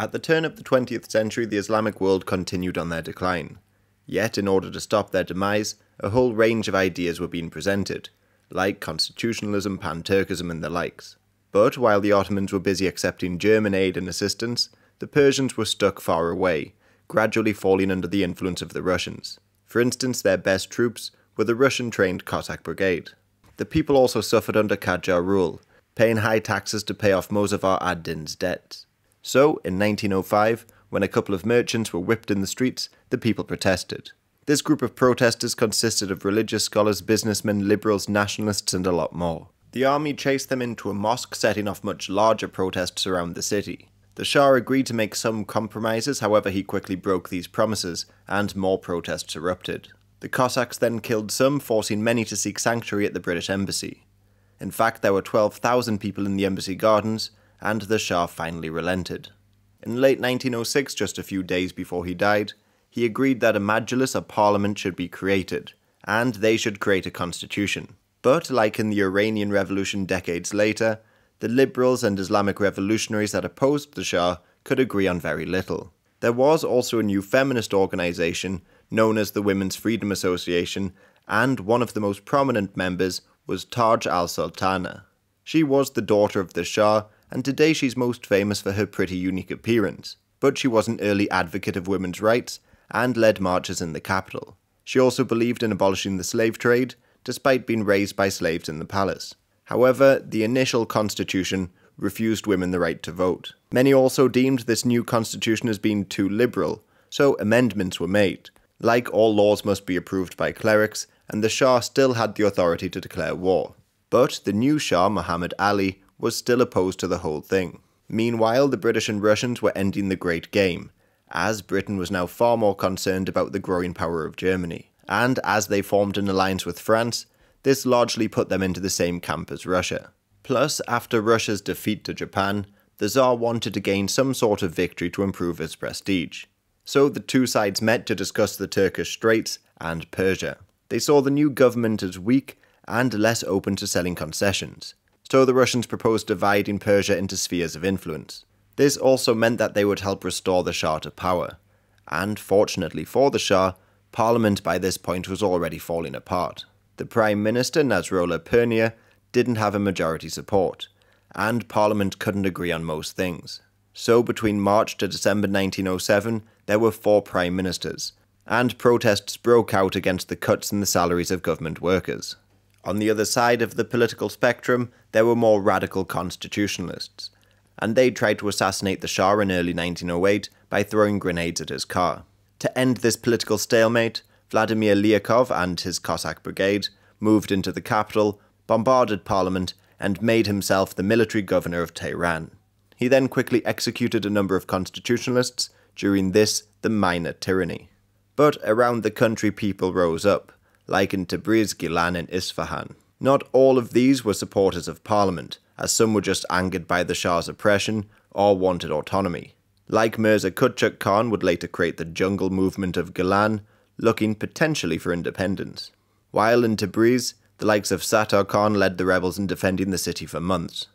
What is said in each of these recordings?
At the turn of the 20th century, the Islamic world continued on their decline. Yet, in order to stop their demise, a whole range of ideas were being presented, like constitutionalism, pan Turkism, and the likes. But while the Ottomans were busy accepting German aid and assistance, the Persians were stuck far away, gradually falling under the influence of the Russians. For instance, their best troops were the Russian trained Cossack Brigade. The people also suffered under Qajar rule, paying high taxes to pay off Mozafar ad-Din's debts. So, in 1905, when a couple of merchants were whipped in the streets, the people protested. This group of protesters consisted of religious scholars, businessmen, liberals, nationalists, and a lot more. The army chased them into a mosque, setting off much larger protests around the city. The Shah agreed to make some compromises, however, he quickly broke these promises, and more protests erupted. The Cossacks then killed some, forcing many to seek sanctuary at the British Embassy. In fact, there were 12,000 people in the embassy gardens, and the Shah finally relented. In late 1906, just a few days before he died, he agreed that a majlis, a parliament, should be created, and they should create a constitution. But, like in the Iranian Revolution decades later, the liberals and Islamic revolutionaries that opposed the Shah could agree on very little. There was also a new feminist organization known as the Women's Freedom Association, and one of the most prominent members was Taj al Sultana. She was the daughter of the Shah, and today she's most famous for her pretty unique appearance. But she was an early advocate of women's rights and led marches in the capital. She also believed in abolishing the slave trade, despite being raised by slaves in the palace. However, the initial constitution refused women the right to vote. Many also deemed this new constitution as being too liberal, so amendments were made. Like all laws must be approved by clerics, and the Shah still had the authority to declare war. But the new Shah, Muhammad Ali, was still opposed to the whole thing. Meanwhile, the British and Russians were ending the Great Game, as Britain was now far more concerned about the growing power of Germany. And as they formed an alliance with France, this largely put them into the same camp as Russia. Plus, after Russia's defeat to Japan, the Tsar wanted to gain some sort of victory to improve his prestige. So the two sides met to discuss the Turkish Straits and Persia. They saw the new government as weak and less open to selling concessions, so the Russians proposed dividing Persia into spheres of influence. This also meant that they would help restore the Shah to power. And fortunately for the Shah, Parliament by this point was already falling apart. The Prime Minister, Nasrullah Pirnia, didn't have a majority support, and Parliament couldn't agree on most things. So between March to December 1907, there were four Prime Ministers, and protests broke out against the cuts in the salaries of government workers. On the other side of the political spectrum, there were more radical constitutionalists, and they tried to assassinate the Shah in early 1908 by throwing grenades at his car. To end this political stalemate, Vladimir Lyakov and his Cossack brigade moved into the capital, bombarded parliament, and made himself the military governor of Tehran. He then quickly executed a number of constitutionalists, during this the minor tyranny. But around the country people rose up like in Tabriz, Gilan, and Isfahan. Not all of these were supporters of Parliament, as some were just angered by the Shah's oppression or wanted autonomy. Like Mirza Kuchuk Khan would later create the jungle movement of Gilan, looking potentially for independence. While in Tabriz, the likes of Sattar Khan led the rebels in defending the city for months.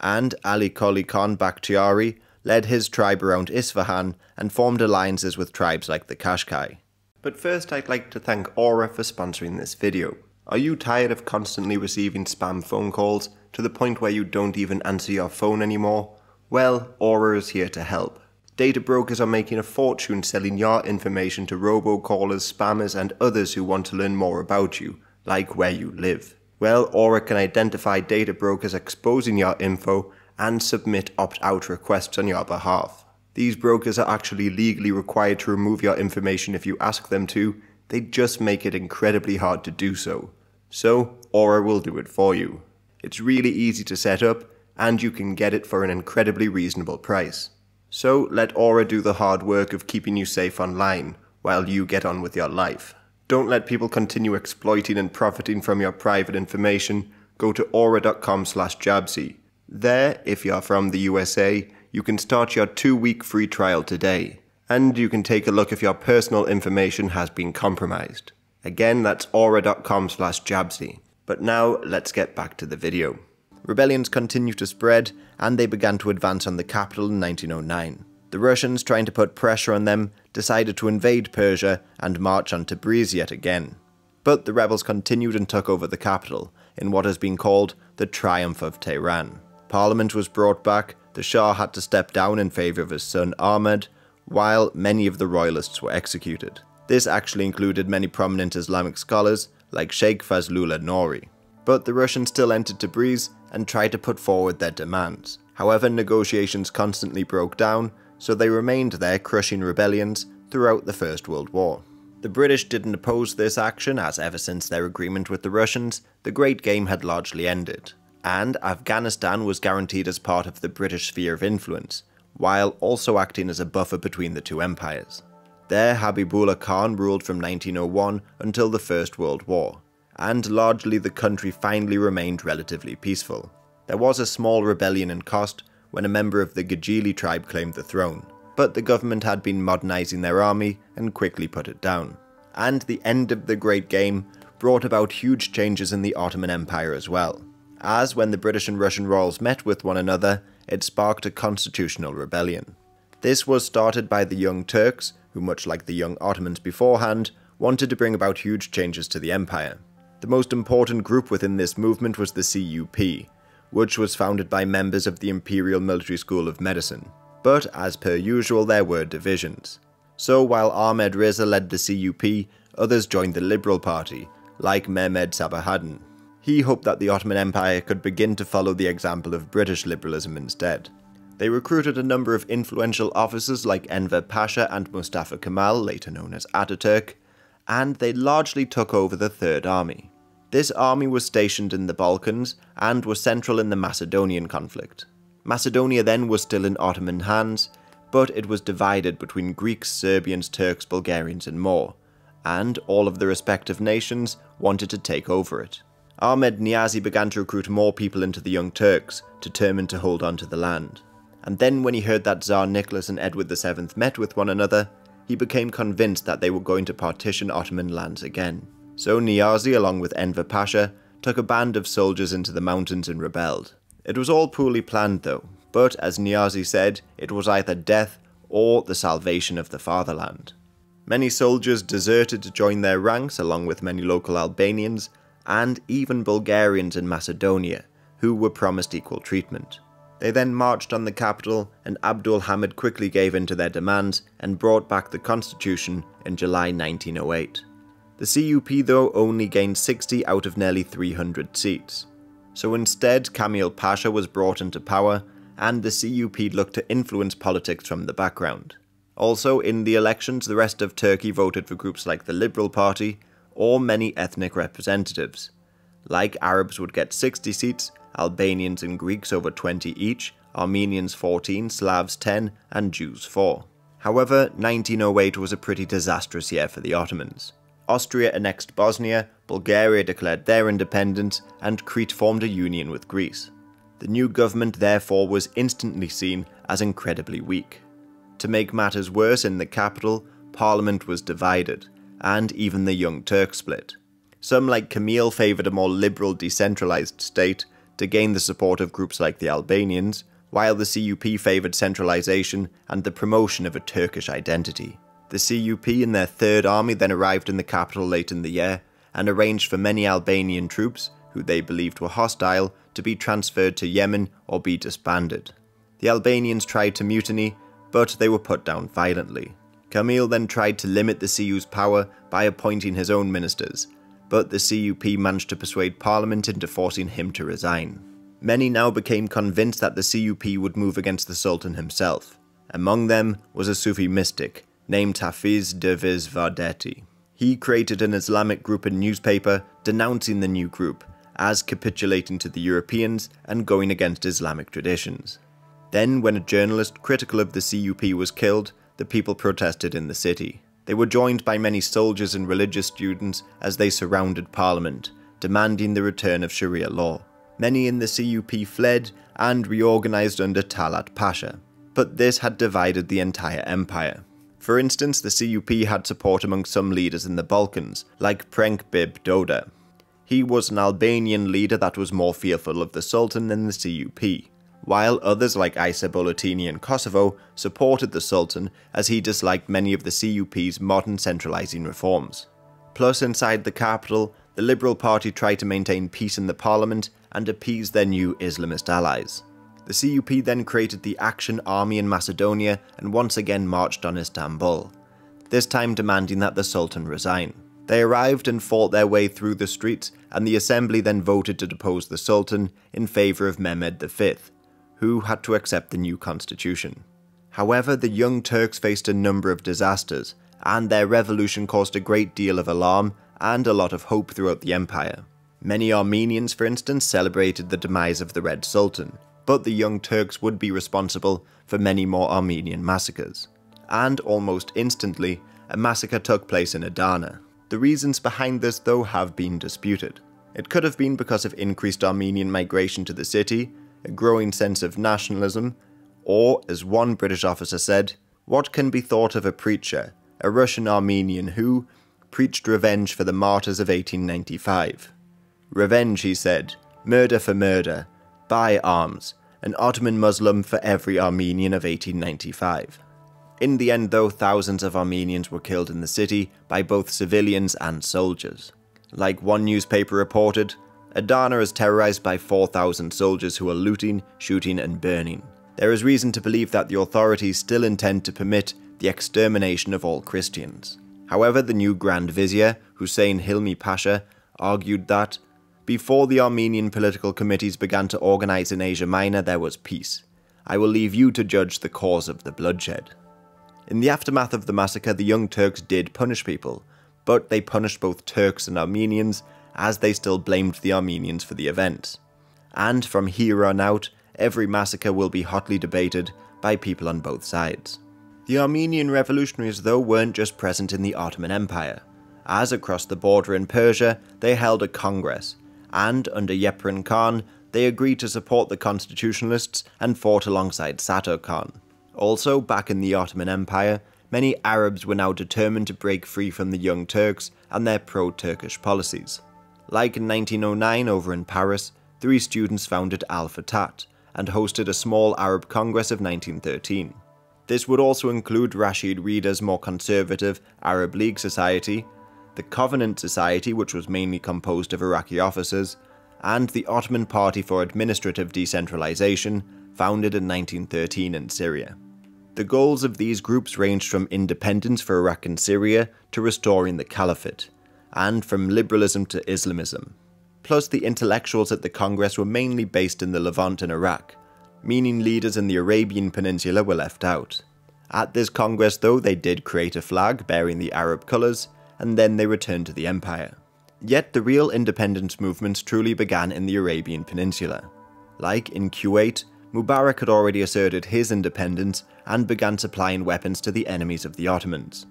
And Ali Koli Khan Bakhtiari led his tribe around Isfahan and formed alliances with tribes like the Qashqai. But first I'd like to thank Aura for sponsoring this video. Are you tired of constantly receiving spam phone calls to the point where you don't even answer your phone anymore? Well, Aura is here to help. Data brokers are making a fortune selling your information to robocallers, spammers, and others who want to learn more about you, like where you live. Well, Aura can identify data brokers exposing your info and submit opt out requests on your behalf. These brokers are actually legally required to remove your information if you ask them to, they just make it incredibly hard to do so. So, Aura will do it for you. It's really easy to set up, and you can get it for an incredibly reasonable price. So, let Aura do the hard work of keeping you safe online, while you get on with your life. Don't let people continue exploiting and profiting from your private information. Go to aura.com slash jabzy. There, if you're from the USA, you can start your two week free trial today, and you can take a look if your personal information has been compromised. Again, that's aura.com slash jabzy. But now, let's get back to the video. Rebellions continued to spread, and they began to advance on the capital in 1909. The Russians, trying to put pressure on them, decided to invade Persia and march on Tabriz yet again. But the rebels continued and took over the capital, in what has been called the Triumph of Tehran. Parliament was brought back, the Shah had to step down in favour of his son Ahmed, while many of the royalists were executed. This actually included many prominent Islamic scholars like Sheikh Fazlullah Nori. But the Russians still entered Tabriz and tried to put forward their demands. However, negotiations constantly broke down, so they remained there crushing rebellions throughout the First World War. The British didn't oppose this action as ever since their agreement with the Russians, the Great Game had largely ended, and Afghanistan was guaranteed as part of the British sphere of influence, while also acting as a buffer between the two empires. There, Habibullah Khan ruled from 1901 until the First World War, and largely the country finally remained relatively peaceful. There was a small rebellion in Khost when a member of the Gajili tribe claimed the throne, but the government had been modernising their army and quickly put it down. And the end of the Great Game brought about huge changes in the Ottoman Empire as well, as when the British and Russian royals met with one another, it sparked a constitutional rebellion. This was started by the Young Turks, who, much like the Young Ottomans beforehand, wanted to bring about huge changes to the empire. The most important group within this movement was the CUP, which was founded by members of the Imperial Military School of Medicine. But as per usual, there were divisions. So while Ahmed Reza led the CUP, others joined the Liberal Party, like Mehmed Sabahaddin. He hoped that the Ottoman Empire could begin to follow the example of British liberalism instead. They recruited a number of influential officers like Enver Pasha and Mustafa Kemal, later known as Ataturk, and they largely took over the Third Army. This army was stationed in the Balkans and was central in the Macedonian conflict. Macedonia then was still in Ottoman hands, but it was divided between Greeks, Serbians, Turks, Bulgarians, and more, and all of the respective nations wanted to take over it. Ahmed Niazi began to recruit more people into the Young Turks, determined to hold on to the land. And then, when he heard that Tsar Nicholas and Edward VII met with one another, he became convinced that they were going to partition Ottoman lands again. So Niazi, along with Enver Pasha, took a band of soldiers into the mountains and rebelled. It was all poorly planned though, but as Niazi said, it was either death or the salvation of the fatherland. Many soldiers deserted to join their ranks along with many local Albanians and even Bulgarians in Macedonia, who were promised equal treatment. They then marched on the capital, and Abdul Hamid quickly gave in to their demands and brought back the constitution in July 1908. The CUP, though, only gained 60 out of nearly 300 seats. So instead, Kamil Pasha was brought into power, and the CUP looked to influence politics from the background. Also, in the elections, the rest of Turkey voted for groups like the Liberal Party or many ethnic representatives. Like Arabs would get 60 seats, Albanians and Greeks over 20 each, Armenians 14, Slavs 10, and Jews 4. However, 1908 was a pretty disastrous year for the Ottomans. Austria annexed Bosnia, Bulgaria declared their independence, and Crete formed a union with Greece. The new government therefore was instantly seen as incredibly weak. To make matters worse in the capital, parliament was divided, and even the Young Turk split. Some like Kamil favoured a more liberal decentralised state to gain the support of groups like the Albanians, while the CUP favoured centralisation and the promotion of a Turkish identity. The CUP and their Third Army then arrived in the capital late in the year and arranged for many Albanian troops, who they believed were hostile, to be transferred to Yemen or be disbanded. The Albanians tried to mutiny, but they were put down violently. Kamil then tried to limit the CU's power by appointing his own ministers, but the CUP managed to persuade Parliament into forcing him to resign. Many now became convinced that the CUP would move against the Sultan himself. Among them was a Sufi mystic, named Hafiz Dervish Vahdeti. He created an Islamic group and newspaper denouncing the new group as capitulating to the Europeans and going against Islamic traditions. Then, when a journalist critical of the CUP was killed, the people protested in the city. They were joined by many soldiers and religious students as they surrounded Parliament, demanding the return of Sharia law. Many in the CUP fled and reorganised under Talat Pasha, but this had divided the entire empire. For instance, the CUP had support among some leaders in the Balkans, like Prenk Bib Doda. He was an Albanian leader that was more fearful of the Sultan than the CUP, while others like Isa Boletini in Kosovo supported the Sultan as he disliked many of the CUP's modern centralising reforms. Plus, inside the capital, the Liberal Party tried to maintain peace in the parliament and appease their new Islamist allies. The CUP then created the Action Army in Macedonia and once again marched on Istanbul, this time demanding that the Sultan resign. They arrived and fought their way through the streets, and the assembly then voted to depose the Sultan in favour of Mehmed V, who had to accept the new constitution. However, the Young Turks faced a number of disasters, and their revolution caused a great deal of alarm and a lot of hope throughout the empire. Many Armenians, for instance, celebrated the demise of the Red Sultan, but the Young Turks would be responsible for many more Armenian massacres. And almost instantly, a massacre took place in Adana. The reasons behind this, though, have been disputed. It could have been because of increased Armenian migration to the city, a growing sense of nationalism, or, as one British officer said, what can be thought of a preacher, a Russian Armenian who preached revenge for the martyrs of 1895? Revenge, he said, murder for murder, buy arms, an Ottoman Muslim for every Armenian of 1895. In the end, though, thousands of Armenians were killed in the city by both civilians and soldiers. Like one newspaper reported, Adana is terrorized by 4,000 soldiers who are looting, shooting, and burning. There is reason to believe that the authorities still intend to permit the extermination of all Christians. However, the new Grand Vizier, Hussein Hilmi Pasha, argued that before the Armenian political committees began to organize in Asia Minor, there was peace. I will leave you to judge the cause of the bloodshed. In the aftermath of the massacre, the Young Turks did punish people, but they punished both Turks and Armenians, as they still blamed the Armenians for the event. And from here on out, every massacre will be hotly debated by people on both sides. The Armenian revolutionaries, though, weren't just present in the Ottoman Empire, as across the border in Persia, they held a congress and under Yeprem Khan, they agreed to support the constitutionalists and fought alongside Sattar Khan. Also, back in the Ottoman Empire, many Arabs were now determined to break free from the Young Turks and their pro Turkish policies. Like in 1909 over in Paris, three students founded Al Fatat and hosted a small Arab Congress of 1913. This would also include Rashid Rida's more conservative Arab League Society the Covenant Society, which was mainly composed of Iraqi officers, and the Ottoman Party for Administrative Decentralization, founded in 1913 in Syria. The goals of these groups ranged from independence for Iraq and Syria to restoring the caliphate, and from liberalism to Islamism. Plus, the intellectuals at the Congress were mainly based in the Levant and Iraq, meaning leaders in the Arabian Peninsula were left out. At this Congress, though, they did create a flag bearing the Arab colours, and then they returned to the empire. Yet the real independence movements truly began in the Arabian Peninsula. Like in Kuwait, Mubarak had already asserted his independence and began supplying weapons to the enemies of the Ottomans.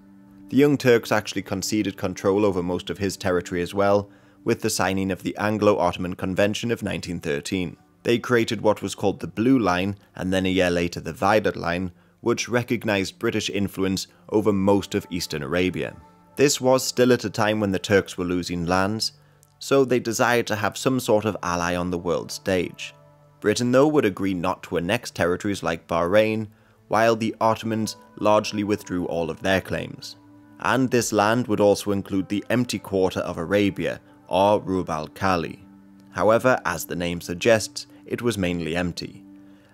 The Young Turks actually conceded control over most of his territory as well, with the signing of the Anglo-Ottoman Convention of 1913. They created what was called the Blue Line, and then a year later the Violet Line, which recognised British influence over most of eastern Arabia. This was still at a time when the Turks were losing lands, so they desired to have some sort of ally on the world stage. Britain, though, would agree not to annex territories like Bahrain, while the Ottomans largely withdrew all of their claims. And this land would also include the empty quarter of Arabia, or Rub al Khali. However, as the name suggests, it was mainly empty.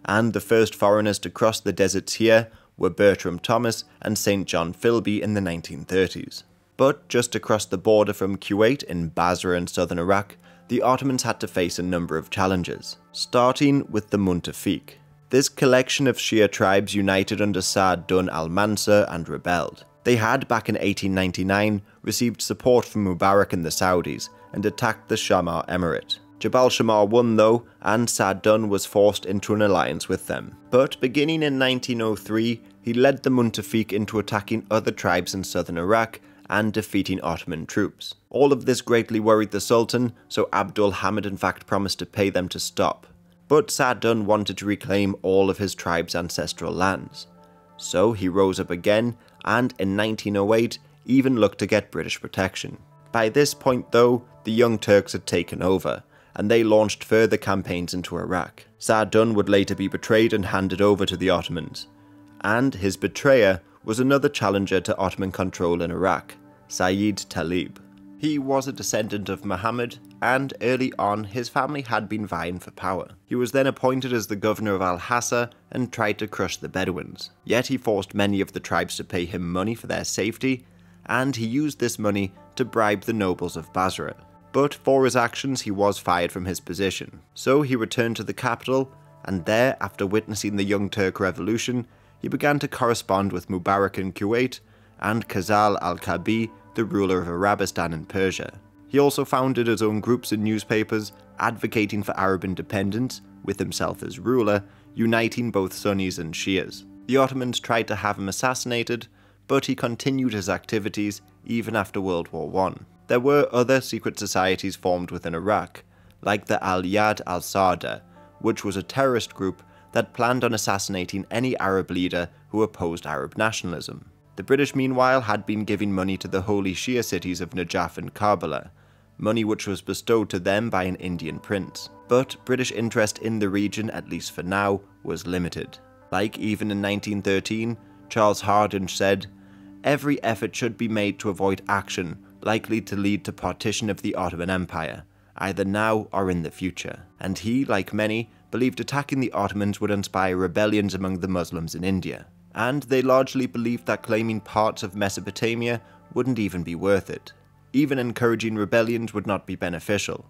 And the first foreigners to cross the deserts here were Bertram Thomas and St. John Philby in the 1930s. But just across the border from Kuwait in Basra in southern Iraq, the Ottomans had to face a number of challenges, starting with the Muntafiq. This collection of Shia tribes united under Sa'd Dun al-Mansur and rebelled. They had, back in 1899, received support from Mubarak and the Saudis and attacked the Shammar Emirate. Jabal Shammar won though, and Sa'd Dun was forced into an alliance with them. But beginning in 1903, he led the Muntafiq into attacking other tribes in southern Iraq and defeating Ottoman troops. All of this greatly worried the Sultan, so Abdul Hamid in fact promised to pay them to stop. But Sa'd Dun wanted to reclaim all of his tribe's ancestral lands. So he rose up again, and in 1908 even looked to get British protection. By this point though, the Young Turks had taken over, and they launched further campaigns into Iraq. Saadun would later be betrayed and handed over to the Ottomans, and his betrayer was another challenger to Ottoman control in Iraq, Sayyid Talib. He was a descendant of Muhammad, and early on his family had been vying for power. He was then appointed as the governor of Al Hassa and tried to crush the Bedouins. Yet he forced many of the tribes to pay him money for their safety, and he used this money to bribe the nobles of Basra. But for his actions, he was fired from his position. So he returned to the capital, and there, after witnessing the Young Turk Revolution, he began to correspond with Mubarak in Kuwait and Khazal al Kabi, the ruler of Arabistan in Persia. He also founded his own groups and newspapers, advocating for Arab independence, with himself as ruler, uniting both Sunnis and Shias. The Ottomans tried to have him assassinated, but he continued his activities even after World War I. There were other secret societies formed within Iraq, like the Al Yad al Sada, which was a terrorist group that planned on assassinating any Arab leader who opposed Arab nationalism. The British, meanwhile, had been giving money to the holy Shia cities of Najaf and Karbala, money which was bestowed to them by an Indian prince. But British interest in the region, at least for now, was limited. Like even in 1913, Charles Hardinge said, Every effort should be made to avoid action likely to lead to partition of the Ottoman Empire, either now or in the future. And he, like many, believed attacking the Ottomans would inspire rebellions among the Muslims in India. And they largely believed that claiming parts of Mesopotamia wouldn't even be worth it. Even encouraging rebellions would not be beneficial.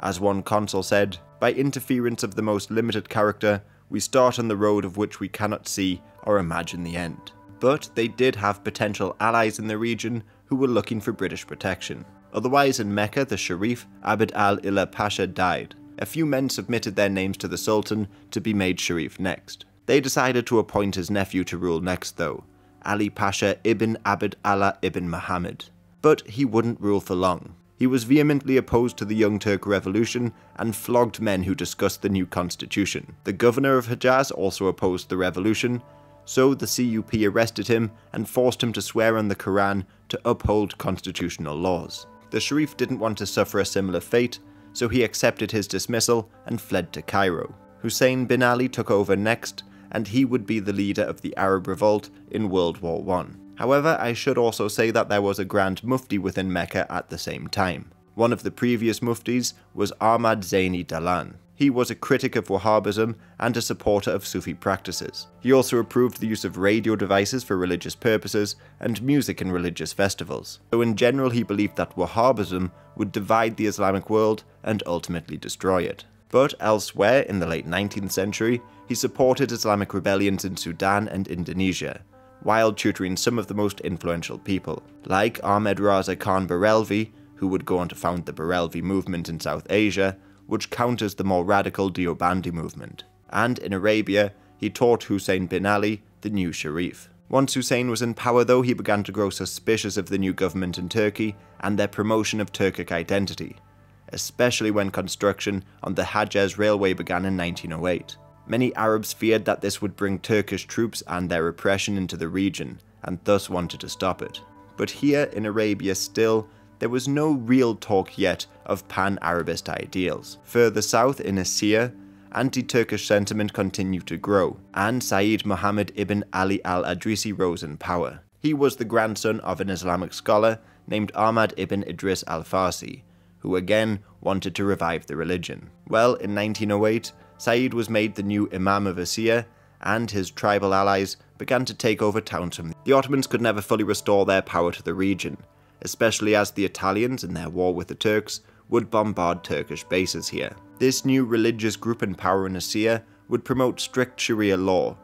As one consul said, by interference of the most limited character, we start on the road of which we cannot see or imagine the end. But they did have potential allies in the region who were looking for British protection. Otherwise, in Mecca, the Sharif, Abd al-Ilah Pasha, died. A few men submitted their names to the Sultan to be made Sharif next. They decided to appoint his nephew to rule next, though, Ali Pasha ibn Abd Allah ibn Muhammad. But he wouldn't rule for long. He was vehemently opposed to the Young Turk Revolution and flogged men who discussed the new constitution. The governor of Hejaz also opposed the revolution, so the CUP arrested him and forced him to swear on the Quran to uphold constitutional laws. The Sharif didn't want to suffer a similar fate, so he accepted his dismissal and fled to Cairo. Hussein bin Ali took over next, and he would be the leader of the Arab revolt in World War I. However, I should also say that there was a Grand Mufti within Mecca at the same time. One of the previous Muftis was Ahmad Zaini Dahlan. He was a critic of Wahhabism and a supporter of Sufi practices. He also approved the use of radio devices for religious purposes and music in religious festivals. So in general he believed that Wahhabism would divide the Islamic world and ultimately destroy it. But elsewhere in the late 19th century, he supported Islamic rebellions in Sudan and Indonesia, while tutoring some of the most influential people, like Ahmed Raza Khan Barelvi, who would go on to found the Barelvi movement in South Asia, which counters the more radical Deobandi movement. And in Arabia, he taught Hussein bin Ali, the new Sharif. Once Hussein was in power though, he began to grow suspicious of the new government in Turkey and their promotion of Turkic identity, especially when construction on the Hejaz Railway began in 1908. Many Arabs feared that this would bring Turkish troops and their oppression into the region, and thus wanted to stop it. But here in Arabia still, there was no real talk yet of pan-Arabist ideals. Further south in Asir, anti-Turkish sentiment continued to grow, and Sayyid Muhammad ibn Ali al-Idrisi rose in power. He was the grandson of an Islamic scholar named Ahmad ibn Idris al-Farsi, who again wanted to revive the religion. Well, in 1908, Sayyid was made the new Imam of Asir, and his tribal allies began to take over towns the Ottomans could never fully restore their power to the region, especially as the Italians, in their war with the Turks, would bombard Turkish bases here. This new religious group in power in Asir would promote strict Sharia law,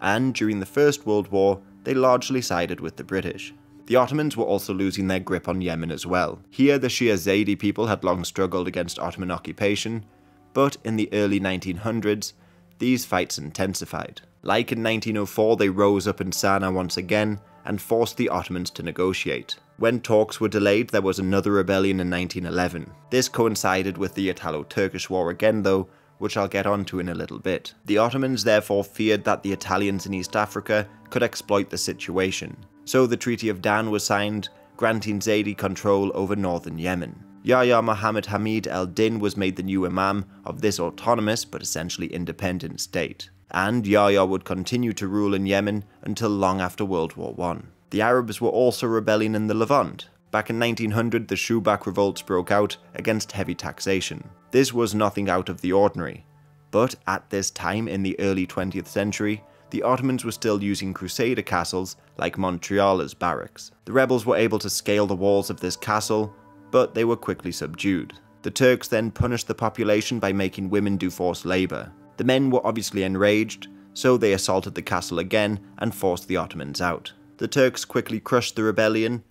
and during the First World War, they largely sided with the British. The Ottomans were also losing their grip on Yemen as well. Here, the Shia Zaydi people had long struggled against Ottoman occupation, but in the early 1900s, these fights intensified. Like in 1904, they rose up in Sana'a once again and forced the Ottomans to negotiate. When talks were delayed, there was another rebellion in 1911. This coincided with the Italo-Turkish War again though, which I'll get onto in a little bit. The Ottomans therefore feared that the Italians in East Africa could exploit the situation. So the Treaty of Dan was signed, granting Zaydi control over northern Yemen. Yahya Muhammad Hamid al Din was made the new Imam of this autonomous but essentially independent state. And Yahya would continue to rule in Yemen until long after World War I. The Arabs were also rebelling in the Levant. Back in 1900, the Shubak revolts broke out against heavy taxation. This was nothing out of the ordinary. But at this time in the early 20th century, the Ottomans were still using crusader castles like Montreal as barracks. The rebels were able to scale the walls of this castle, but they were quickly subdued. The Turks then punished the population by making women do forced labour. The men were obviously enraged, so they assaulted the castle again and forced the Ottomans out. The Turks quickly crushed the rebellion,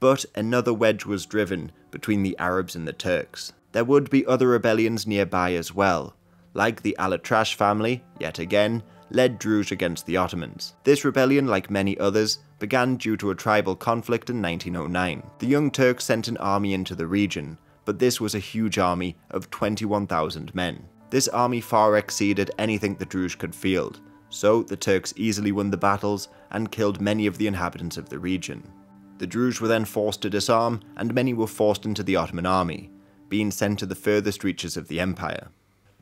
but another wedge was driven between the Arabs and the Turks. There would be other rebellions nearby as well, like the Alatrash family, yet again, led Druze against the Ottomans. This rebellion, like many others, began due to a tribal conflict in 1909. The Young Turks sent an army into the region, but this was a huge army of 21,000 men. This army far exceeded anything the Druze could field, so the Turks easily won the battles and killed many of the inhabitants of the region. The Druze were then forced to disarm, and many were forced into the Ottoman army, being sent to the furthest reaches of the empire.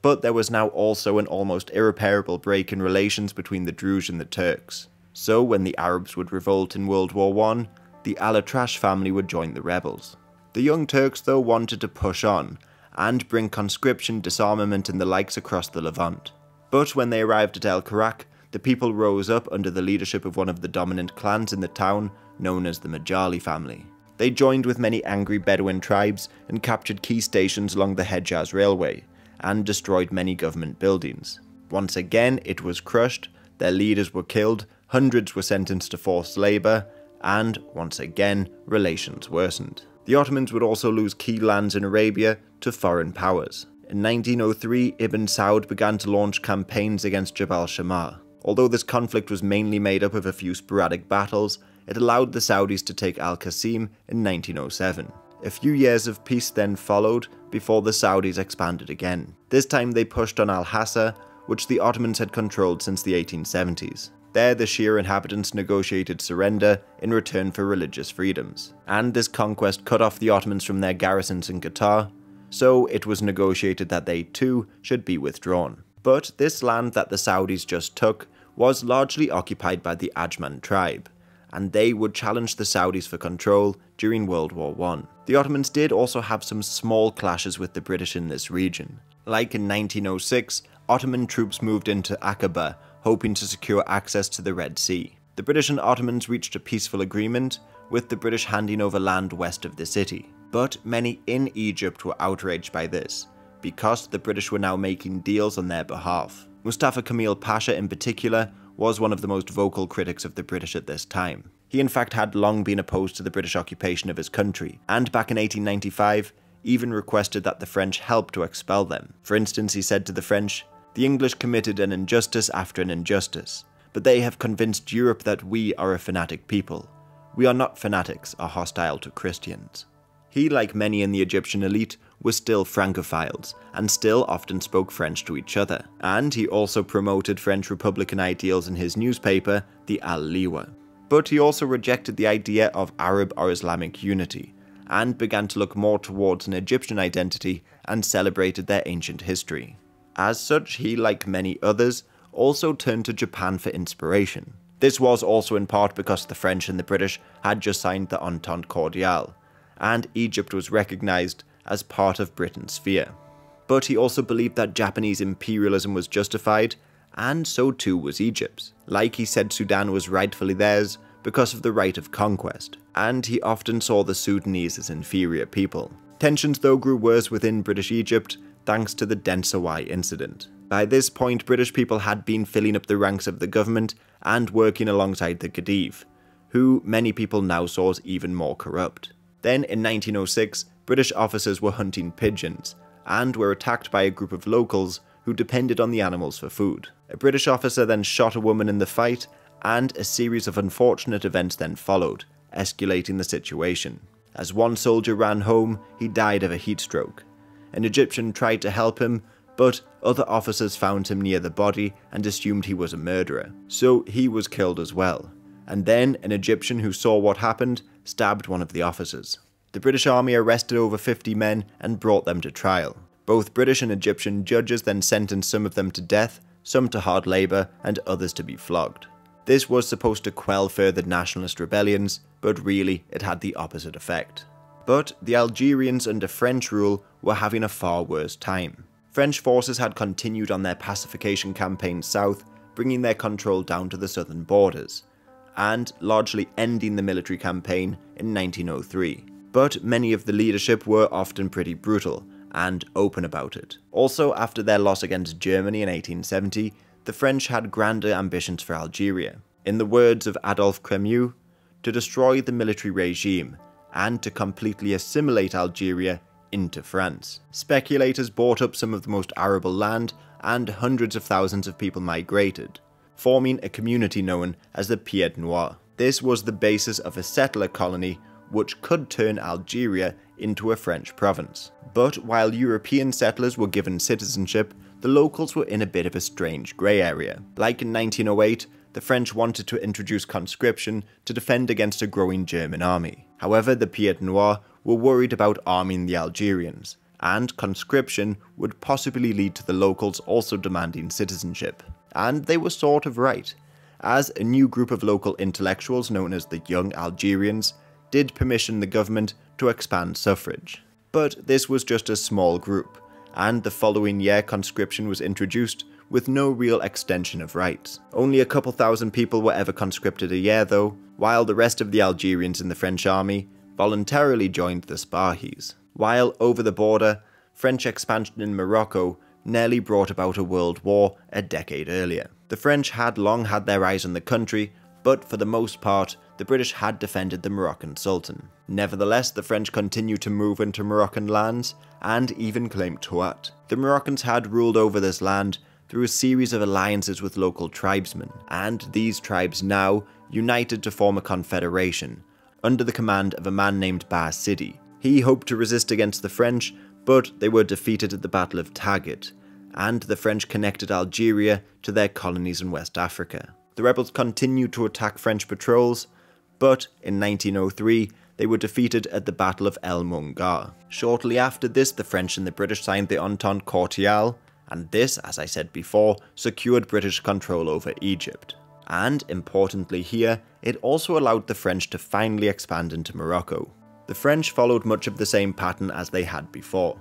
But there was now also an almost irreparable break in relations between the Druze and the Turks. So when the Arabs would revolt in World War I, the Alatrash family would join the rebels. The Young Turks though wanted to push on, and bring conscription, disarmament and the likes across the Levant. But when they arrived at El Karak, the people rose up under the leadership of one of the dominant clans in the town, known as the Majali family. They joined with many angry Bedouin tribes and captured key stations along the Hejaz Railway, and destroyed many government buildings. Once again, it was crushed, their leaders were killed, hundreds were sentenced to forced labour, and, once again, relations worsened. The Ottomans would also lose key lands in Arabia to foreign powers. In 1903, Ibn Saud began to launch campaigns against Jabal Shammar. Although this conflict was mainly made up of a few sporadic battles, it allowed the Saudis to take Al Qasim in 1907. A few years of peace then followed before the Saudis expanded again. This time they pushed on Al Hassa, which the Ottomans had controlled since the 1870s. There, the Shia inhabitants negotiated surrender in return for religious freedoms. And this conquest cut off the Ottomans from their garrisons in Qatar, so it was negotiated that they too should be withdrawn. But this land that the Saudis just took was largely occupied by the Ajman tribe, and they would challenge the Saudis for control during World War I. The Ottomans did also have some small clashes with the British in this region. Like in 1906, Ottoman troops moved into Aqaba, hoping to secure access to the Red Sea. The British and Ottomans reached a peaceful agreement, with the British handing over land west of the city. But many in Egypt were outraged by this, because the British were now making deals on their behalf. Mustafa Kemal Pasha in particular was one of the most vocal critics of the British at this time. He in fact had long been opposed to the British occupation of his country, and back in 1895 even requested that the French help to expel them. For instance, he said to the French, The English committed an injustice after an injustice, but they have convinced Europe that we are a fanatic people. We are not fanatics, are hostile to Christians. He, like many in the Egyptian elite, was still Francophiles, and still often spoke French to each other. And he also promoted French Republican ideals in his newspaper, the Al Liwa. But he also rejected the idea of Arab or Islamic unity, and began to look more towards an Egyptian identity and celebrated their ancient history. As such, he, like many others, also turned to Japan for inspiration. This was also in part because the French and the British had just signed the Entente Cordiale, and Egypt was recognised as part of Britain's sphere. But he also believed that Japanese imperialism was justified, and so too was Egypt's. Like he said Sudan was rightfully theirs because of the right of conquest, and he often saw the Sudanese as inferior people. Tensions though grew worse within British Egypt thanks to the Denshawai incident. By this point, British people had been filling up the ranks of the government and working alongside the Khedive, who many people now saw as even more corrupt. Then in 1906, British officers were hunting pigeons and were attacked by a group of locals who depended on the animals for food. A British officer then shot a woman in the fight, and a series of unfortunate events then followed, escalating the situation. As one soldier ran home, he died of a heat stroke. An Egyptian tried to help him, but other officers found him near the body and assumed he was a murderer, so he was killed as well. And then an Egyptian who saw what happened stabbed one of the officers. The British Army arrested over 50 men and brought them to trial. Both British and Egyptian judges then sentenced some of them to death, some to hard labour, and others to be flogged. This was supposed to quell further nationalist rebellions, but really it had the opposite effect. But the Algerians under French rule were having a far worse time. French forces had continued on their pacification campaign south, bringing their control down to the southern borders, and largely ending the military campaign in 1903. But many of the leadership were often pretty brutal and open about it. Also, after their loss against Germany in 1870, the French had grander ambitions for Algeria. In the words of Adolphe Crémieux, to destroy the military regime and to completely assimilate Algeria into France. Speculators bought up some of the most arable land and hundreds of thousands of people migrated, forming a community known as the Pied Noir. This was the basis of a settler colony which could turn Algeria into a French province. But while European settlers were given citizenship, the locals were in a bit of a strange grey area. Like in 1908, the French wanted to introduce conscription to defend against a growing German army. However, the Pied Noir were worried about arming the Algerians, and conscription would possibly lead to the locals also demanding citizenship. And they were sort of right, as a new group of local intellectuals known as the Young Algerians did permission the government to expand suffrage. But this was just a small group, and the following year conscription was introduced with no real extension of rights. Only a couple thousand people were ever conscripted a year though, while the rest of the Algerians in the French army voluntarily joined the Spahis. While over the border, French expansion in Morocco nearly brought about a world war a decade earlier. The French had long had their eyes on the country, but for the most part, the British had defended the Moroccan Sultan. Nevertheless, the French continued to move into Moroccan lands and even claimed Tuat. The Moroccans had ruled over this land through a series of alliances with local tribesmen, and these tribes now united to form a confederation under the command of a man named Ba Sidi. He hoped to resist against the French, but they were defeated at the Battle of Tagat, and the French connected Algeria to their colonies in West Africa. The rebels continued to attack French patrols, but in 1903 they were defeated at the Battle of El Moungar. Shortly after this, the French and the British signed the Entente Cordiale, and this, as I said before, secured British control over Egypt. And, importantly here, it also allowed the French to finally expand into Morocco. The French followed much of the same pattern as they had before.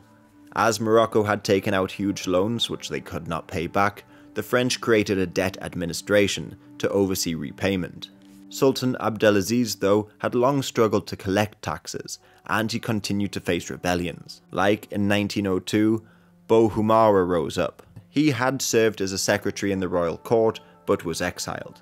As Morocco had taken out huge loans which they could not pay back, the French created a debt administration to oversee repayment. Sultan Abdelaziz, though, had long struggled to collect taxes, and he continued to face rebellions. Like in 1902, Bou Humara rose up. He had served as a secretary in the royal court, but was exiled.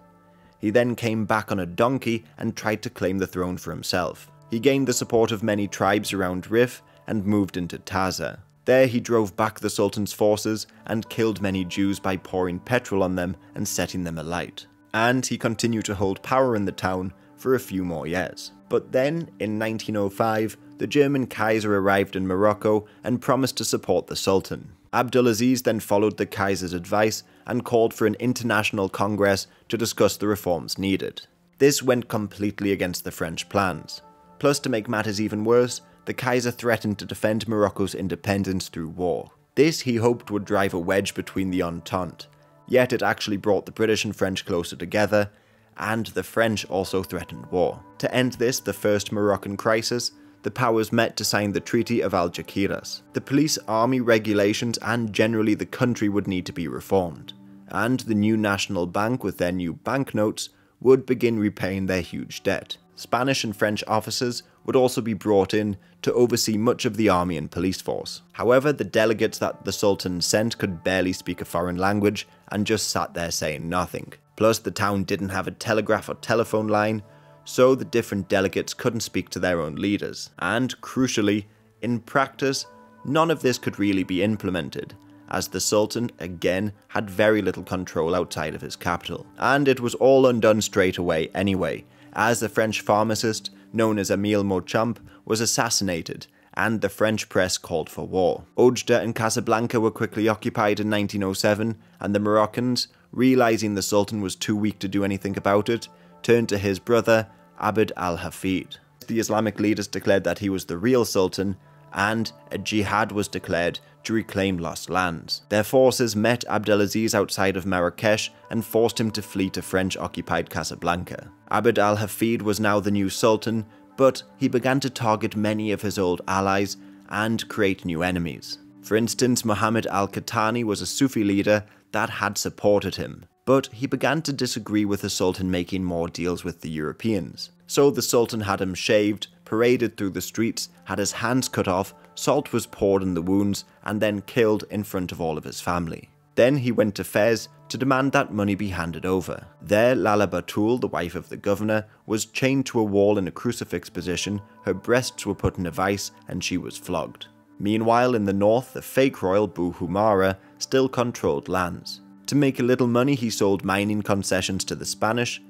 He then came back on a donkey and tried to claim the throne for himself. He gained the support of many tribes around Rif and moved into Taza. There he drove back the Sultan's forces and killed many Jews by pouring petrol on them and setting them alight. And he continued to hold power in the town for a few more years. But then, in 1905, the German Kaiser arrived in Morocco and promised to support the Sultan. Abdulaziz then followed the Kaiser's advice and called for an international congress to discuss the reforms needed. This went completely against the French plans. Plus, to make matters even worse, the Kaiser threatened to defend Morocco's independence through war. This he hoped would drive a wedge between the Entente, yet it actually brought the British and French closer together, and the French also threatened war. To end this, the First Moroccan Crisis, the powers met to sign the Treaty of Algeciras. The police, army regulations, and generally the country would need to be reformed, and the new National Bank, with their new banknotes, would begin repaying their huge debt. Spanish and French officers would also be brought in to oversee much of the army and police force. However, the delegates that the Sultan sent could barely speak a foreign language and just sat there saying nothing. Plus, the town didn't have a telegraph or telephone line, so the different delegates couldn't speak to their own leaders. And crucially, in practice, none of this could really be implemented, as the Sultan, again, had very little control outside of his capital. And it was all undone straight away anyway, as the French pharmacist, known as Emile Mauchamp, was assassinated, and the French press called for war. Oujda and Casablanca were quickly occupied in 1907, and the Moroccans, realizing the Sultan was too weak to do anything about it, turned to his brother, Abd al Hafid. the Islamic leaders declared that he was the real sultan, and a jihad was declared to reclaim lost lands. Their forces met Abdelaziz outside of Marrakesh and forced him to flee to French occupied Casablanca. Abd al Hafid was now the new sultan, but he began to target many of his old allies and create new enemies. For instance, Muhammad al Kattani was a Sufi leader that had supported him, but he began to disagree with the Sultan making more deals with the Europeans. So the Sultan had him shaved, paraded through the streets, had his hands cut off, salt was poured in the wounds, and then killed in front of all of his family. Then he went to Fez to demand that money be handed over. There, Lala Batul, the wife of the governor, was chained to a wall in a crucifix position, her breasts were put in a vice, and she was flogged. Meanwhile, in the north, the fake royal Bu Humara still controlled lands. To make a little money, he sold mining concessions to the Spanish,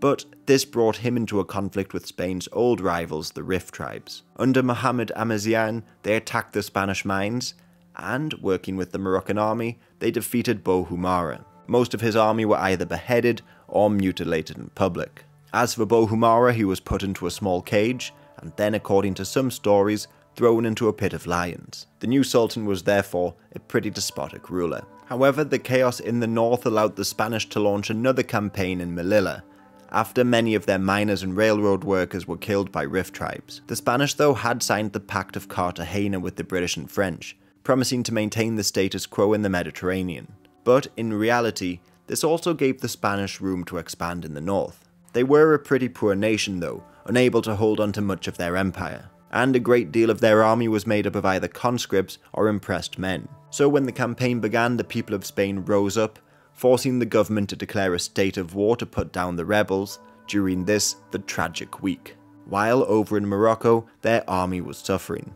but this brought him into a conflict with Spain's old rivals, the Rif tribes. Under Muhammad Amazian, they attacked the Spanish mines, and, working with the Moroccan army, they defeated Bu Humara. Most of his army were either beheaded or mutilated in public. As for Bu Humara, he was put into a small cage, and then, according to some stories, thrown into a pit of lions. The new sultan was therefore a pretty despotic ruler. However, the chaos in the north allowed the Spanish to launch another campaign in Melilla, after many of their miners and railroad workers were killed by Rif tribes. The Spanish, though, had signed the Pact of Cartagena with the British and French, promising to maintain the status quo in the Mediterranean. But in reality, this also gave the Spanish room to expand in the north. They were a pretty poor nation, though, unable to hold on to much of their empire and a great deal of their army was made up of either conscripts or impressed men. So when the campaign began, the people of Spain rose up, forcing the government to declare a state of war to put down the rebels, during this, the tragic week. While over in Morocco, their army was suffering.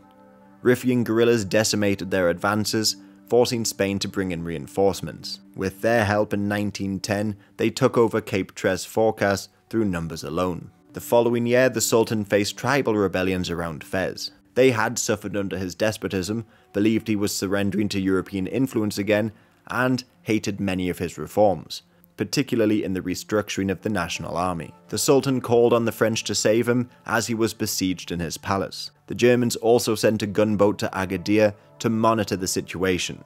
Rifian guerrillas decimated their advances, forcing Spain to bring in reinforcements. With their help in 1910, they took over Cape Tres Forcas through numbers alone. The following year, the Sultan faced tribal rebellions around Fez. They had suffered under his despotism, believed he was surrendering to European influence again, and hated many of his reforms, particularly in the restructuring of the national army. The Sultan called on the French to save him as he was besieged in his palace. The Germans also sent a gunboat to Agadir to monitor the situation,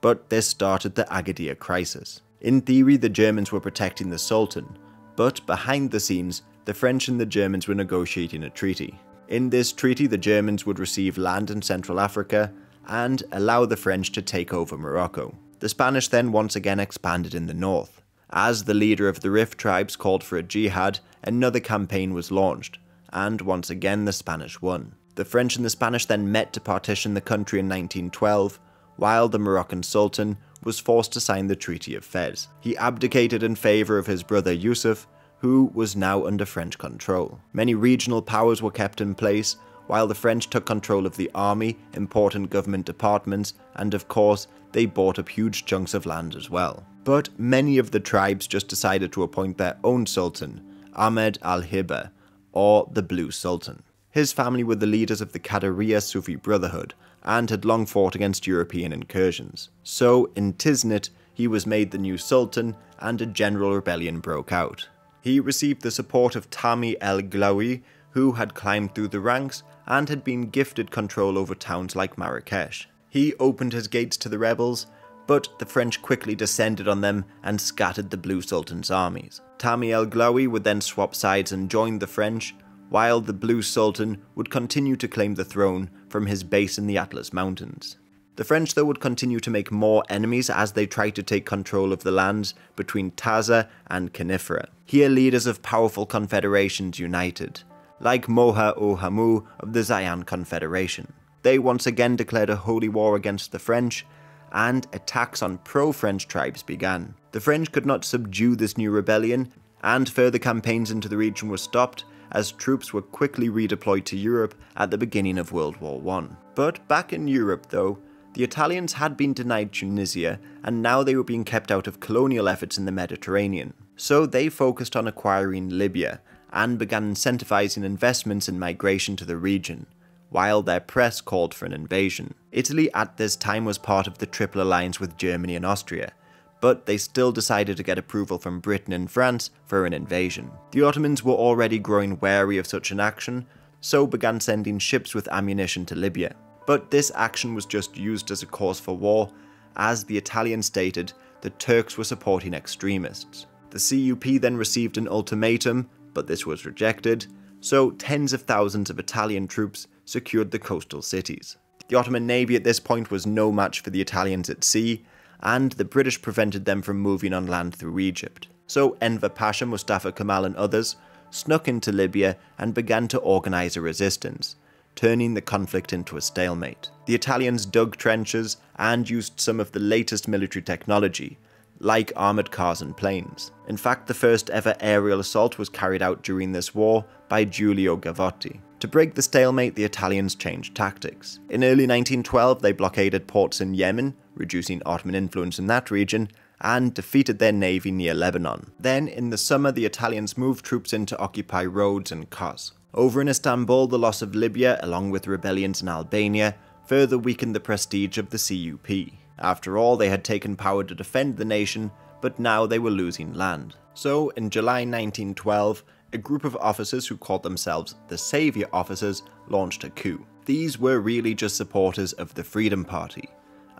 but this started the Agadir crisis. In theory, the Germans were protecting the Sultan, but behind the scenes, the French and the Germans were negotiating a treaty. In this treaty, the Germans would receive land in Central Africa and allow the French to take over Morocco. The Spanish then once again expanded in the north. As the leader of the Rif tribes called for a jihad, another campaign was launched, and once again the Spanish won. The French and the Spanish then met to partition the country in 1912, while the Moroccan Sultan was forced to sign the Treaty of Fez. He abdicated in favour of his brother Yusuf, who was now under French control. Many regional powers were kept in place, while the French took control of the army, important government departments, and of course, they bought up huge chunks of land as well. But many of the tribes just decided to appoint their own sultan, Ahmed al-Hibba, or the Blue Sultan. His family were the leaders of the Qadiriya Sufi Brotherhood, and had long fought against European incursions. So, in Tiznit, he was made the new sultan, and a general rebellion broke out. He received the support of Tami el Glaoui, who had climbed through the ranks and had been gifted control over towns like Marrakesh. He opened his gates to the rebels, but the French quickly descended on them and scattered the Blue Sultan's armies. Tami el Glaoui would then swap sides and join the French, while the Blue Sultan would continue to claim the throne from his base in the Atlas Mountains. The French, though, would continue to make more enemies as they tried to take control of the lands between Taza and Khenifra. Here, leaders of powerful confederations united, like Moha o of the Zayan Confederation. They once again declared a holy war against the French, and attacks on pro French tribes began. The French could not subdue this new rebellion, and further campaigns into the region were stopped as troops were quickly redeployed to Europe at the beginning of World War I. But back in Europe, though, the Italians had been denied Tunisia, and now they were being kept out of colonial efforts in the Mediterranean. So they focused on acquiring Libya, and began incentivizing investments in migration to the region, while their press called for an invasion. Italy at this time was part of the Triple Alliance with Germany and Austria, but they still decided to get approval from Britain and France for an invasion. The Ottomans were already growing wary of such an action, so began sending ships with ammunition to Libya. But this action was just used as a cause for war, as the Italians stated the Turks were supporting extremists. The CUP then received an ultimatum, but this was rejected, so tens of thousands of Italian troops secured the coastal cities. The Ottoman navy at this point was no match for the Italians at sea, and the British prevented them from moving on land through Egypt. So Enver Pasha, Mustafa Kemal, and others snuck into Libya and began to organise a resistance, turning the conflict into a stalemate. The Italians dug trenches and used some of the latest military technology, like armoured cars and planes. In fact, the first ever aerial assault was carried out during this war by Giulio Gavotti. To break the stalemate, the Italians changed tactics. In early 1912, they blockaded ports in Yemen, reducing Ottoman influence in that region, and defeated their navy near Lebanon. Then, in the summer, the Italians moved troops in to occupy Rhodes and Kos. Over in Istanbul, the loss of Libya, along with rebellions in Albania, further weakened the prestige of the CUP. After all, they had taken power to defend the nation, but now they were losing land. So, in July 1912, a group of officers who called themselves the Saviour Officers launched a coup. These were really just supporters of the Freedom Party,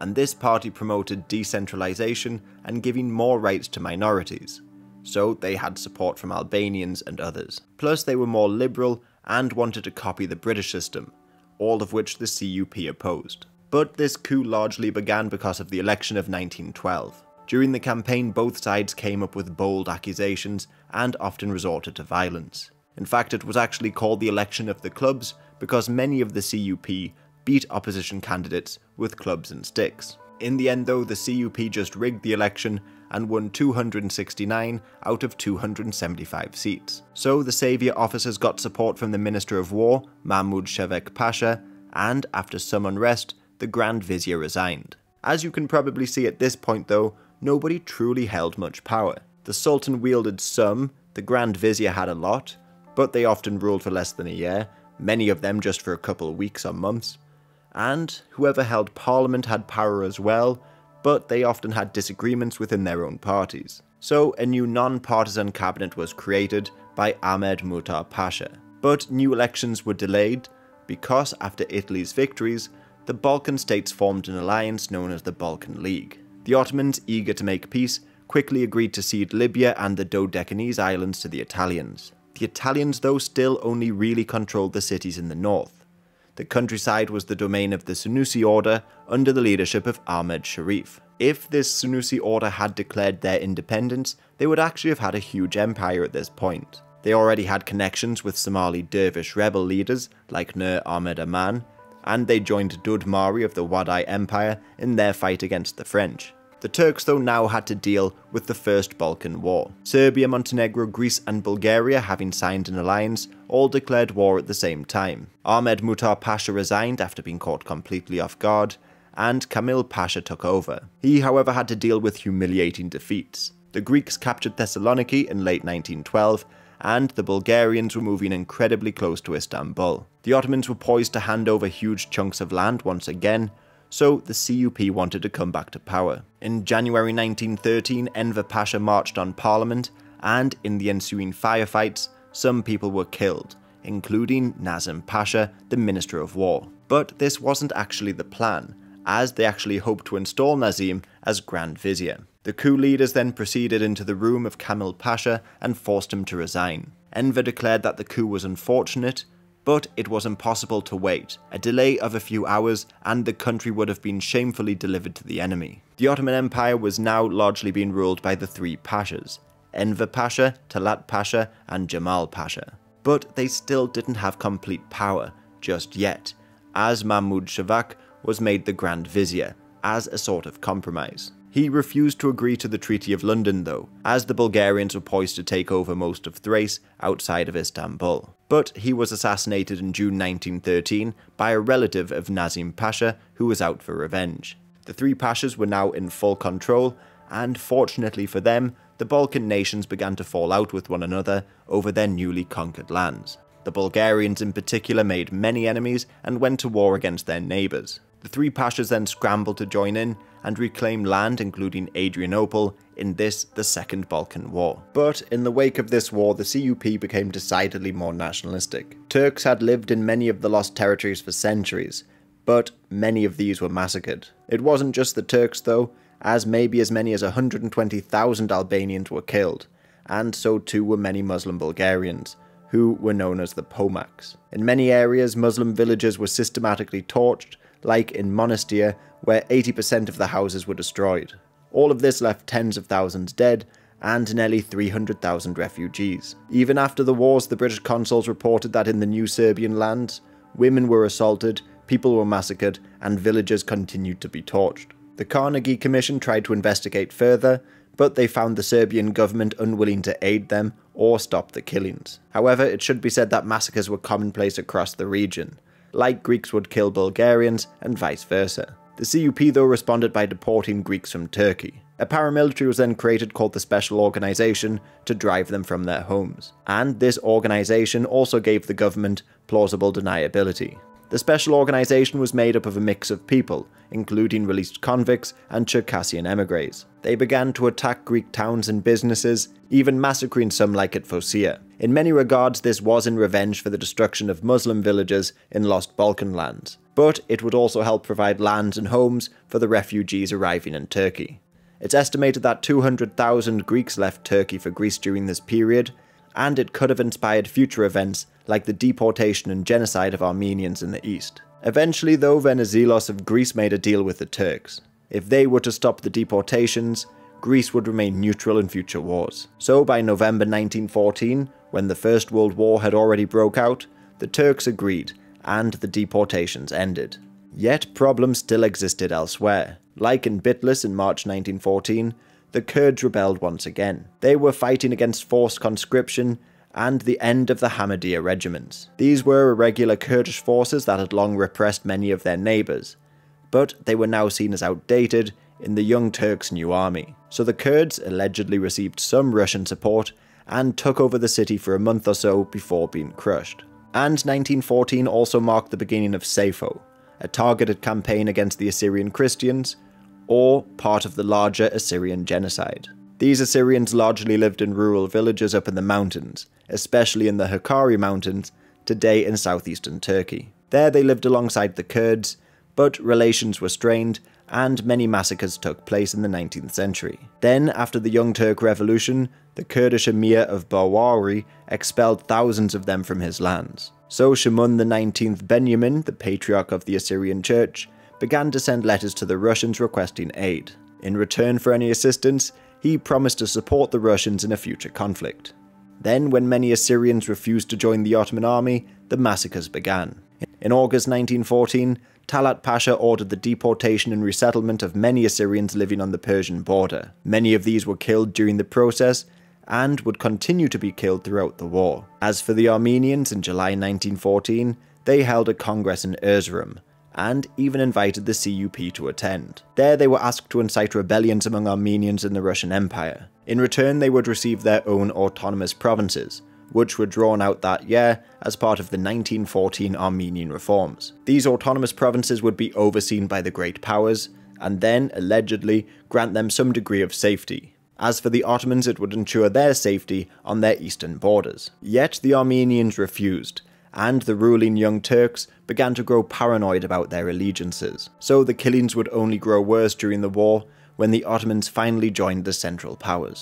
and this party promoted decentralisation and giving more rights to minorities. So they had support from Albanians and others. Plus, they were more liberal and wanted to copy the British system, all of which the CUP opposed but this coup largely began because of the election of 1912. During the campaign, both sides came up with bold accusations and often resorted to violence. In fact, it was actually called the election of the clubs because many of the CUP beat opposition candidates with clubs and sticks. In the end, though, the CUP just rigged the election and won 269 out of 275 seats. So the saviour officers got support from the Minister of War, Mahmud Shevket Pasha, and after some unrest, the Grand Vizier resigned. As you can probably see at this point though, nobody truly held much power. The Sultan wielded some, the Grand Vizier had a lot, but they often ruled for less than a year, many of them just for a couple of weeks or months. And whoever held parliament had power as well, but they often had disagreements within their own parties. So a new non-partisan cabinet was created by Ahmed Muhtar Pasha. But new elections were delayed because after Italy's victories, the Balkan states formed an alliance known as the Balkan League. The Ottomans, eager to make peace, quickly agreed to cede Libya and the Dodecanese islands to the Italians. The Italians, though, still only really controlled the cities in the north. The countryside was the domain of the Senussi order under the leadership of Ahmed Sharif. If this Senussi order had declared their independence, they would actually have had a huge empire at this point. They already had connections with Somali dervish rebel leaders like Nur Ahmed Aman, and they joined Dud Murra of the Wadai Empire in their fight against the French. The Turks though now had to deal with the First Balkan War. Serbia, Montenegro, Greece and Bulgaria having signed an alliance all declared war at the same time. Ahmed Muhtar Pasha resigned after being caught completely off guard, and Kamil Pasha took over. He however had to deal with humiliating defeats. The Greeks captured Thessaloniki in late 1912 and the Bulgarians were moving incredibly close to Istanbul. The Ottomans were poised to hand over huge chunks of land once again, so the CUP wanted to come back to power. In January 1913, Enver Pasha marched on Parliament, and in the ensuing firefights, some people were killed, including Nazim Pasha, the Minister of War. But this wasn't actually the plan, as they actually hoped to install Nazim as Grand Vizier. The coup leaders then proceeded into the room of Kamil Pasha and forced him to resign. Enver declared that the coup was unfortunate, but it was impossible to wait. A delay of a few hours, and the country would have been shamefully delivered to the enemy. The Ottoman Empire was now largely being ruled by the three Pashas Enver Pasha, Talat Pasha, and Jamal Pasha. But they still didn't have complete power just yet, as Mahmud Shevket was made the Grand Vizier, as a sort of compromise. He refused to agree to the Treaty of London, though, as the Bulgarians were poised to take over most of Thrace outside of Istanbul. But he was assassinated in June 1913 by a relative of Nazim Pasha who was out for revenge. The three Pashas were now in full control, and fortunately for them, the Balkan nations began to fall out with one another over their newly conquered lands. The Bulgarians in particular made many enemies and went to war against their neighbours. The three Pashas then scrambled to join in, and reclaim land including Adrianople in this, the Second Balkan War. But in the wake of this war, the CUP became decidedly more nationalistic. Turks had lived in many of the lost territories for centuries, but many of these were massacred. It wasn't just the Turks though, as maybe as many as 120,000 Albanians were killed, and so too were many Muslim Bulgarians, who were known as the Pomaks. In many areas, Muslim villages were systematically torched, like in Monastir, where 80% of the houses were destroyed. All of this left tens of thousands dead, and nearly 300,000 refugees. Even after the wars, the British consuls reported that in the new Serbian lands, women were assaulted, people were massacred, and villages continued to be torched. The Carnegie Commission tried to investigate further, but they found the Serbian government unwilling to aid them or stop the killings. However, it should be said that massacres were commonplace across the region, like Greeks would kill Bulgarians and vice versa. The CUP though responded by deporting Greeks from Turkey. A paramilitary was then created called the Special Organisation to drive them from their homes. And this organisation also gave the government plausible deniability. The special organisation was made up of a mix of people, including released convicts and Circassian emigres. They began to attack Greek towns and businesses, even massacring some like at Phocaea. In many regards, this was in revenge for the destruction of Muslim villages in lost Balkan lands, but it would also help provide lands and homes for the refugees arriving in Turkey. It's estimated that 200,000 Greeks left Turkey for Greece during this period, and it could have inspired future events like the deportation and genocide of Armenians in the east. Eventually, though, Venizelos of Greece made a deal with the Turks. If they were to stop the deportations, Greece would remain neutral in future wars. So by November 1914, when the First World War had already broke out, the Turks agreed, and the deportations ended. Yet problems still existed elsewhere. Like in Bitlis in March 1914, the Kurds rebelled once again. They were fighting against forced conscription and the end of the Hamadiyya regiments. These were irregular Kurdish forces that had long repressed many of their neighbours, but they were now seen as outdated in the Young Turks' new army. So the Kurds allegedly received some Russian support and took over the city for a month or so before being crushed. And 1914 also marked the beginning of Sayfo, a targeted campaign against the Assyrian Christians, or part of the larger Assyrian genocide. These Assyrians largely lived in rural villages up in the mountains, especially in the Hakkari Mountains, today in southeastern Turkey. There they lived alongside the Kurds, but relations were strained and many massacres took place in the 19th century. Then, after the Young Turk Revolution, the Kurdish emir of Bawari expelled thousands of them from his lands. So Shamun XIX Benjamin, the patriarch of the Assyrian Church, began to send letters to the Russians requesting aid. In return for any assistance, he promised to support the Russians in a future conflict. Then, when many Assyrians refused to join the Ottoman army, the massacres began. In August 1914, Talat Pasha ordered the deportation and resettlement of many Assyrians living on the Persian border. Many of these were killed during the process and would continue to be killed throughout the war. As for the Armenians in July 1914, they held a congress in Erzurum, and even invited the CUP to attend. There they were asked to incite rebellions among Armenians in the Russian Empire. In return, they would receive their own autonomous provinces, which were drawn out that year as part of the 1914 Armenian reforms. These autonomous provinces would be overseen by the Great Powers, and then, allegedly, grant them some degree of safety. As for the Ottomans, it would ensure their safety on their eastern borders. Yet the Armenians refused, and the ruling Young Turks began to grow paranoid about their allegiances. So the killings would only grow worse during the war when the Ottomans finally joined the Central Powers.